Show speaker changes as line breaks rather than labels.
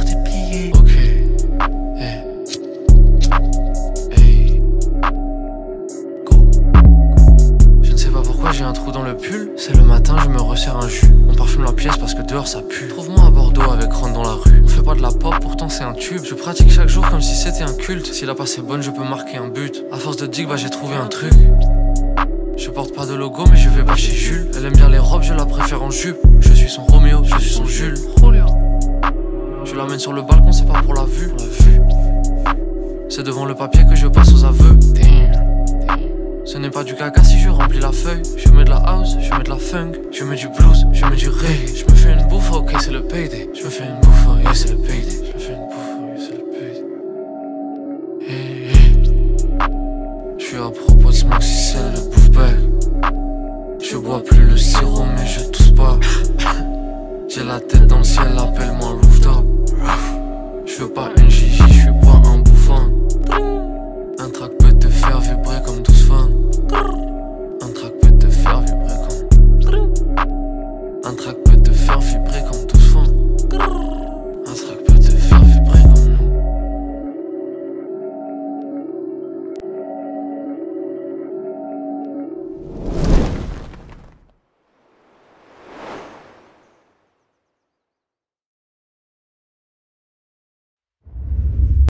Ok. Eh.
Eh. Je ne sais pas pourquoi j'ai un trou dans le pull. C'est le matin, je me resserre un jus. On parfume la pièce parce que dehors ça pue. Trouve-moi à Bordeaux avec Ron dans la rue. On fait pas de la pop, pourtant c'est un tube. Je pratique chaque jour comme si c'était un culte. Si la passe est bonne, je peux marquer un but. À force de dig, bah j'ai trouvé un truc. Je porte pas de logo mais je vais pas chez Jules Elle aime bien les robes, je la préfère en jupe Je suis son Roméo, je suis son Jules je l'amène sur le balcon, c'est pas pour la vue. C'est devant le papier que je passe aux aveux. Ce n'est pas du caca si je remplis la feuille. Je mets de la house, je mets de la funk, je mets du blues, je mets du reggae. Je me fais une bouffe, ok, c'est le payday. Je me fais une bouffe, ok, c'est le payday. Je me fais une bouffe, ok, c'est le payday. Hey, hey. Je suis à propos de ce maxi, c'est le bouffe bag. Je bois plus le sirop, mais je tousse pas. J'ai la tête dans le ciel, appelle-moi. Je veux pas une gigi, je suis pas un bouffon. Un track peut te faire vibrer comme 12 fans. Un track peut te faire vibrer comme. Un track peut te faire vibrer.